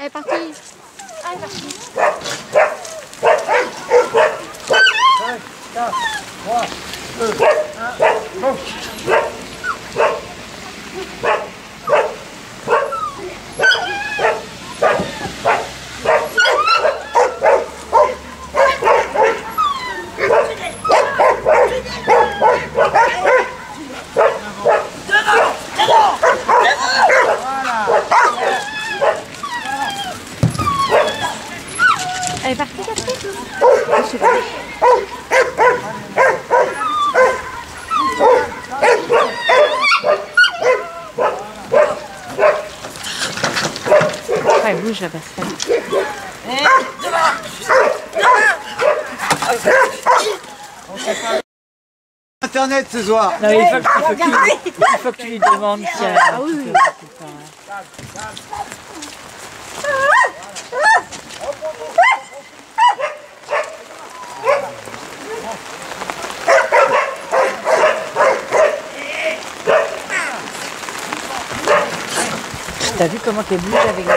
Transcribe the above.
Elle est partie. Ah, elle est partie. 5, 4, 3, 2, 1. Catherine Je sais pas. Ouais, bouge la passerelle. Internet ce soir. Non, il faut, que- il faut que tu, il faut que tu lui demandes si elle a un petit T'as vu comment t'es bouge avec les...